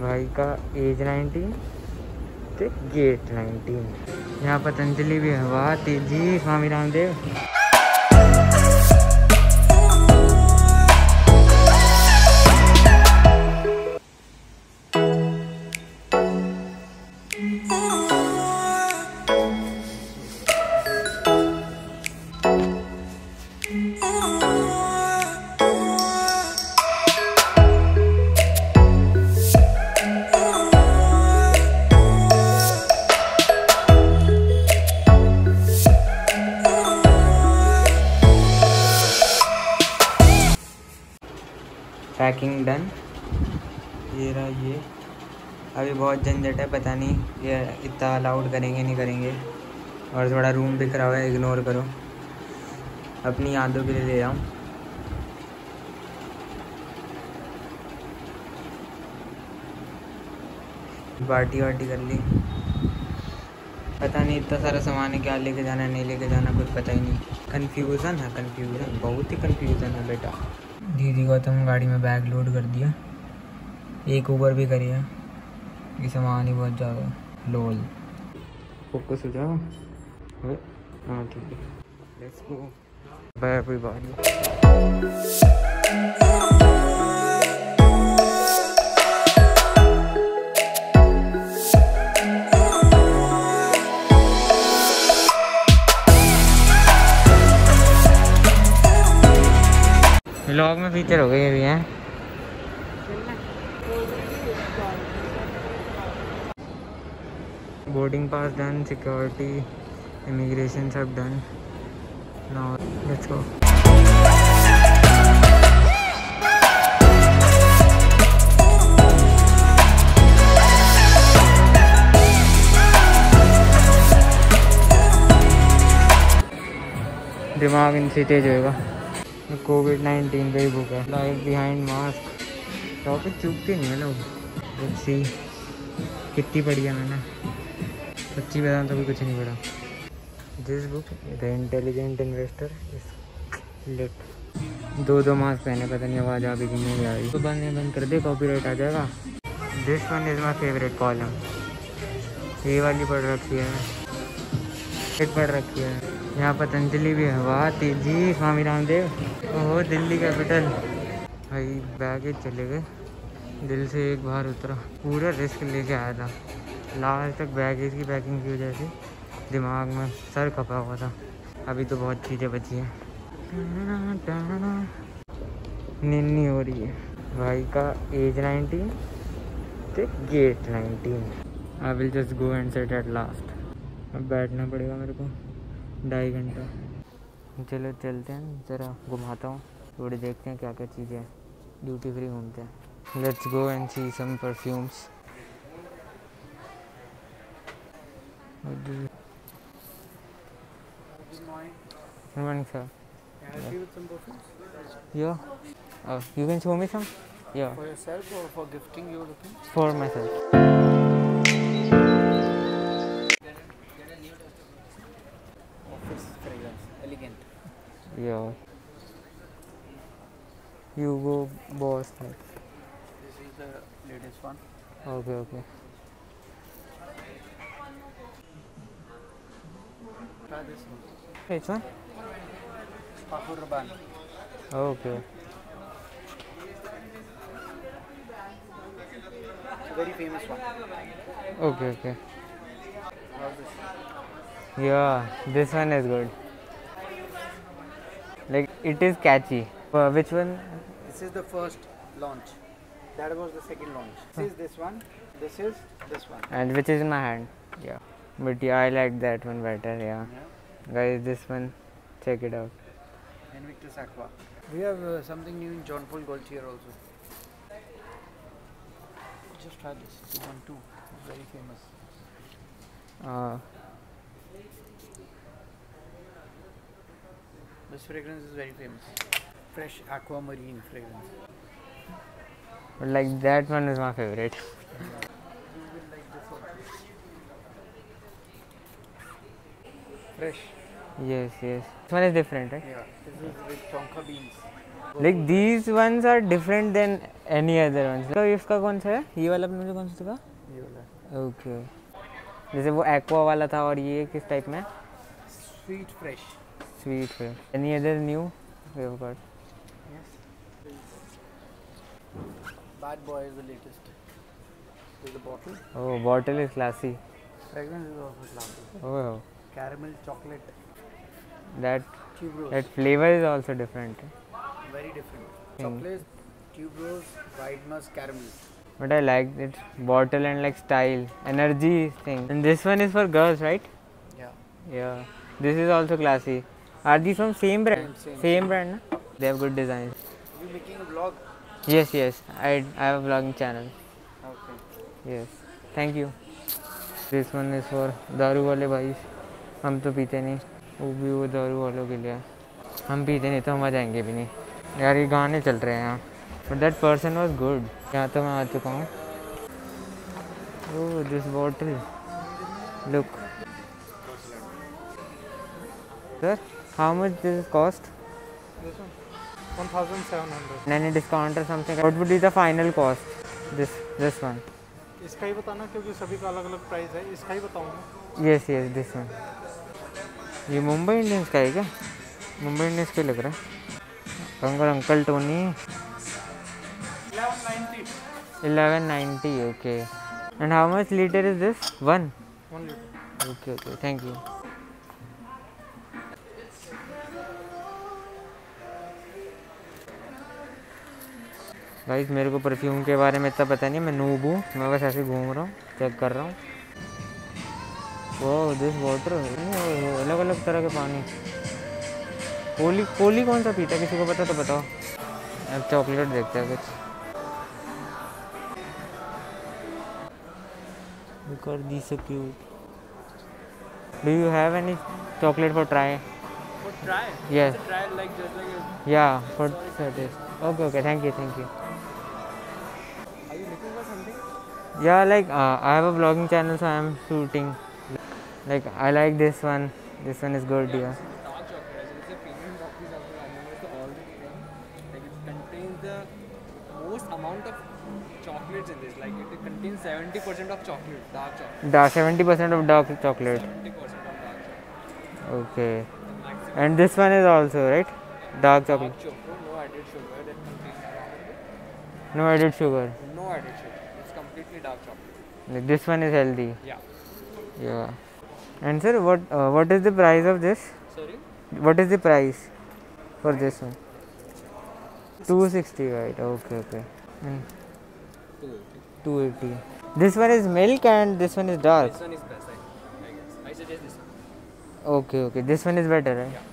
भाई का एज 19 तो गेट 19 यहाँ पतंजलि भी है वाह तेज़ी, स्वामी रामदेव। पैकिंग डन ये रहा ये। अभी बहुत झंझट है, पता नहीं ये इतना अलाउड करेंगे, नहीं करेंगे। और थोड़ा रूम भी खराब है इग्नोर करो। अपनी यादों के लिए ले आऊँ। पार्टी वार्टी कर ली। पता नहीं इतना सारा सामान है, क्या लेके जाना नहीं लेके जाना, कुछ पता ही नहीं। कन्फ्यूज़न है कन्फ्यूज़न बहुत ही कन्फ्यूज़न है बेटा। दीदी गौतम गाड़ी में बैग लोड कर दिया। एक ऊबर भी करी है। ये सामान ही बहुत ज़्यादा। लोल फोकस हो जाओ हाँ ठीक है। लेट्स बाय व्लॉग में फीचर हो गए अभी, हैं? Boarding pass done security immigration सब डन दिमाग इनसे तेज होएगा। कोविड नाइन्टीन का ही बुक है। लाइफ बिहाइंड मास्क टॉपिक चुपते नहीं है लोग। सी कितनी पढ़ी है मैंने। सच्ची बताऊँ तो भी कुछ नहीं पढ़ा। This book the Intelligent Investor इस लिट दो दो मास्क पहने, पता नहीं आवाज़ आ भी नहीं आ रही। तो बंद बंद कर दे कॉपीराइट आ जाएगा। This one is my favourite column ये वाली पढ़ रखी है। एक पढ़ रखी है। यहाँ पतंजलि भी है वाह तेज़ी, स्वामी रामदेव। ओह, दिल्ली कैपिटल। भाई बैगेज चले गए। दिल से एक बार उतरा। पूरा रिस्क लेके आया था। लास्ट तक बैगेज की पैकिंग की वजह से। दिमाग में सर खपा हुआ था। अभी तो बहुत चीज़ें बची हैं। निन्नी हो रही है। भाई का एज 19 ते gate 19 I will just go and set at last अब बैठना पड़ेगा मेरे को। ढाई घंटा। चलो चलते हैं ज़रा घुमाता हूँ थोड़ी देखते हैं क्या क्या चीज़ें ड्यूटी फ्री घूमते हैं। Let's go and see some perfumes good morning sir you can show me some Yeah. For yourself or for gifting you're looking? For myself. Yeah. Hugo Boss. type. This is the latest one. Okay, okay. Try this one. Which one? Pakur Okay. Very famous one. Okay, okay. Yeah, this one is good. Like it is catchy. Uh, which one? This is the first launch. That was the second launch. This is this one. This is this one. And which is in my hand? Yeah. But yeah, I like that one better. Yeah. Yeah. Guys, this one, check it out. Invictus Aqua. We have uh, something new in John Paul Gaultier also. Just try this. 212. It's very famous. Uh, This fragrance is very famous. Fresh aquamarine fragrance. but like that one is my favorite. Like this one. Fresh. Yes, yes. This one is different, right? Yeah. This is with tonka beans. Like these ones are different than any other ones तो इसका कौन सा है ये वाला मुझे कौन सा था ये वाला ओके जैसे वो एक्वा वाला था और ये किस टाइप में sweet sweet film. Any other new we have got? Yes. Bad Boy is the latest. Bottle. Oh, bottle is classy. Fragrance is also classy. Oh. Caramel chocolate. That that flavor is also different. Very different. Hmm. Chocolate, tubros, white musk, caramel. But I like it. Bottle and like style, energy thing. And this one is for girls, right? Yeah. Yeah. This is also classy. Are these from same brand? Same, same. brand, na? They have good designs. You making a vlog? Yes, yes. I I have a vlogging channel. Okay. Yes. Thank you. This one is for दारू वाले भाई हम तो पीते नहीं वो भी वो दारू वालों के लिए है। हम पीते नहीं तो हम आ जाएँगे भी नहीं यार ये गाने चल रहे हैं यहाँ but that person was good यहाँ तो मैं आ चुका हूँ ओह this bottle look sir how much this cost This one? 1700. any discount or something? What would be the final cost? This this one. इसका ही बताना क्योंकि सभी का अलग अलग प्राइस है। इसका ही बताऊँगा यस यस दिस वन ये मुंबई इंडियंस का है क्या? मुंबई इंडियंस के लग रहा है। Uncle uncle Tony 1190 1190 ninety okay and how much litre is this one okay okay thank you भाई मेरे को परफ्यूम के बारे में इतना पता नहीं मैं नूब हूँ। मैं बस ऐसे घूम रहा हूँ चेक कर रहा हूँ। वो दिस वाटर अलग अलग तरह के पानी। कोली कोली कौन सा पीता किसी को पता तो बताओ। अब चॉकलेट देखते हैं कुछ। कर दी do you have any chocolate for try try yes yeah for okay okay thank you thank you Yeah, like uh, I have a vlogging channel, so I am shooting. Like I like this one. This one is good. Yeah. Dark chocolate. It's a premium coffee chocolate. I know it's the all the thing. Like it contains the most amount of chocolates in this. Like it contains 70% of chocolate, dark chocolate. Da seventy percent of dark chocolate. 70% of dark chocolate. Okay. And this one is also right. Dark chocolate. dark chocolate, no added sugar. No added sugar. no added sugar. Completely dark chocolate. Like this one is healthy. Yeah. Yeah. And sir, what uh, what is the price of this? Sorry. What is the price for this one? 260 right okay okay and 280 this one is milk and this one is dark This one is best, I, I guess. I suggest this one. okay okay this one is better right This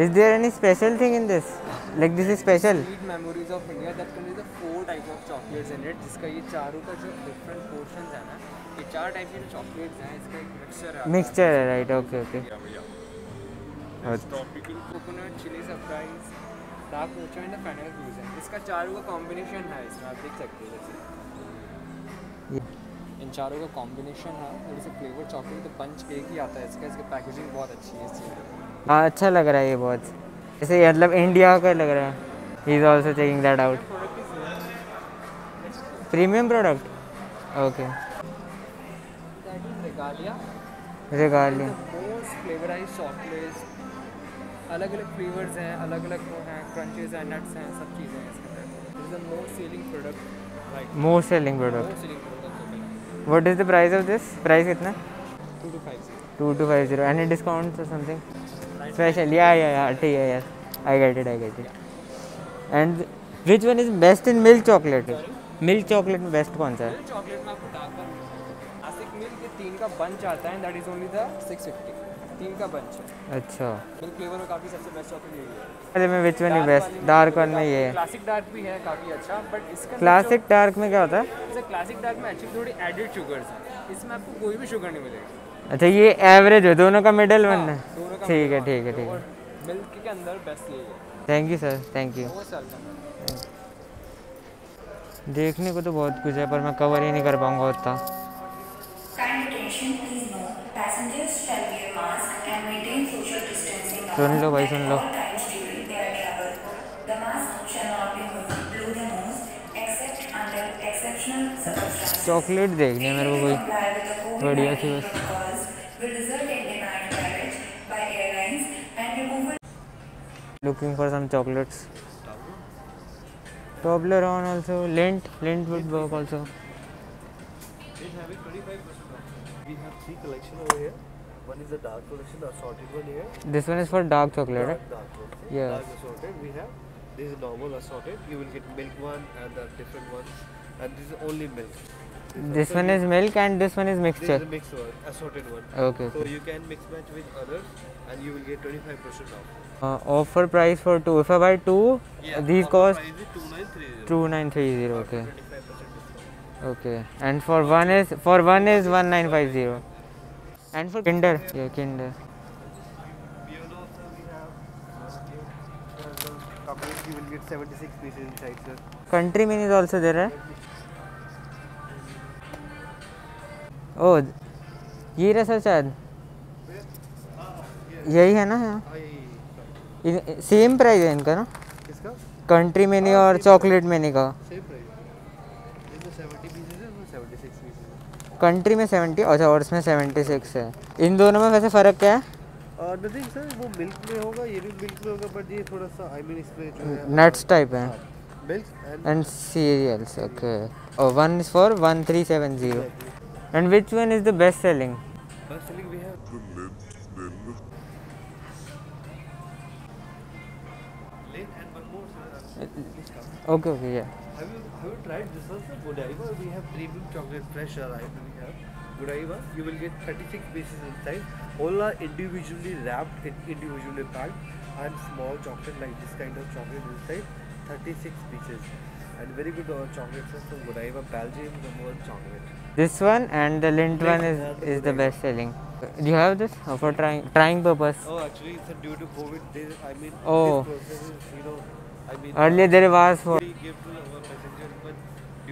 is there any special thing in this like this is special Sweet memories of India that contains the four types of chocolates in it. जिसका ये चारों का जो different portions है ना ये चार type के chocolates हैं इसका एक mixture है mixture है right okay okay tropical coconut chili surprise dark mocha and the vanilla fusion इसका चारों का combination है इसमें आप देख सकते हो जैसे इन चारों का कॉम्बिनेशन है और जैसे फ्लेवर चॉकलेट तो पंच एक ही आता है इसका इसकी पैकेजिंग बहुत अच्छी है इस चीज़ की हाँ अच्छा लग रहा है ये बहुत। जैसे मतलब इंडिया का लग रहा है। Is also checking that out premium product okay Regalia अलग अलग फ्लेवर्स हैं अलग अलग वो हैं क्रंचेस हैं नट्स हैं सब चीज़ें हैं इसके अंदर। Most selling product most selling product what is the price of this price कितना? Two two five zero any discount something special yeah yeah yeah ठीक है यार I get it I get it and which one is best in milk chocolate milk chocolate में best कौन सा है? Chocolate में आपको आसिक मिल्क के तीन का बंच आता है that is only the six fifty तीन का बंच है। अच्छा। मिल्क फ्लेवर में काफ़ी सबसे बेस्ट चॉकलेट यही है। अरे में which one is best dark one में ये। है क्लासिक डार्क भी है काफ़ी अच्छा बट इसका क्लासिक डार्क में क्या होता है? क्लासिक डार्क में एक्चुअली थोड़ी एडेड शुगर्स हैं। इसमें आपको कोई भी शुगर नहीं मिलेगी। अच्छा ये एवरेज है दोनों का मिडल वन है। ठीक है ठीक है ठीक है। मिल्क के अंदर बेस्ट यही है। Thank you sir thank you देखने को तो बहुत कुछ है पर मैं कवर ही नहीं कर पाऊँगा उतना। सुन लो भाई सुन लो। चॉकलेट देखनी है मेरे को कोई बढ़िया सी बस looking for some chocolates Toblerone also lint lint would work also It's having 25% off. We have three collection over here. One is the dark collection, the assorted one here. this one is for dark chocolate right Dark, dark one. Yes. Dark assorted. We have this is normal assorted. You will get milk one and the different one, and this is only milk. this also one is milk and this one is mixture. This is mixed one, assorted one. okay, So okay. you can mix match with others, and you will get 25% off. Offer price for two if I buy two the cost two nine three zero okay okay and for one is for one is one nine five zero and for Kinder ये Kinder Country min is also there है ओ ये रहा sir शायद। यही है ना यहाँ? Same price है इनका ना? किसका? कंट्री मिनी और चॉकलेट मिनी का। 70 pieces है, वो 76 pieces है. कंट्री में 70 अच्छा और इसमें 76 है। इन दोनों में वैसे फ़र्क क्या है? और नथिंग सर वो मिल्क में होगा ये भी मिल्क में होगा बट ये थोड़ा सा आई मीन इसमें नट्स टाइप है। Milk and and cereals okay. Oh one is for 1370 and which one is the best selling? Best selling we have okay okay yeah. Have you have you tried this sir Godiva we have premium chocolate fresh arrival we have Godiva you will get 36 pieces inside. All are individually wrapped in individually packed and small chocolate like this kind of chocolate inside. 36 pieces. And very good uh, chocolate from Godiva Belgium number chocolate. This one and the lint one is is the best selling. Do you have this oh, for trying trying purpose? Oh, actually, sir, due to COVID, this, I mean, Oh. this process is, you know, earlier there was for due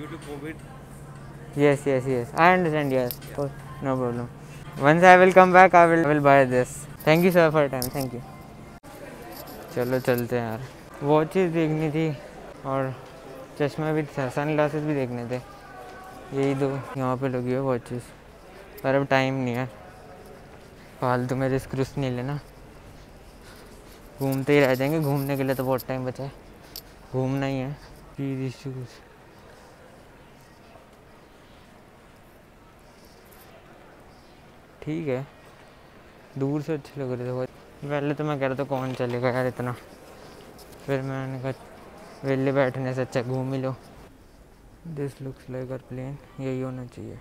to COVID, yes yes yes i understand yes of course, no problem once i will come back i will I will buy this thank you sir for your time thank you चलो चलते हैं यार watches देखनी थी और चश्मा भी था सन ग्लासेस भी देखने थे यही दो यहाँ पे लगी है वॉचेस पर अब टाइम नहीं है फालतू में रिस्क रुस्क नहीं लेना घूमते ही रह जाएँगे घूमने के लिए तो बहुत टाइम बचा है घूमना ही है। की शूज़ ठीक है। दूर से अच्छे लग रहे थे पहले तो मैं कह रहा था कौन चलेगा यार इतना। फिर मैंने कहा, वेले बैठने से अच्छा घूम ही लो। This looks like uh plane यही होना चाहिए।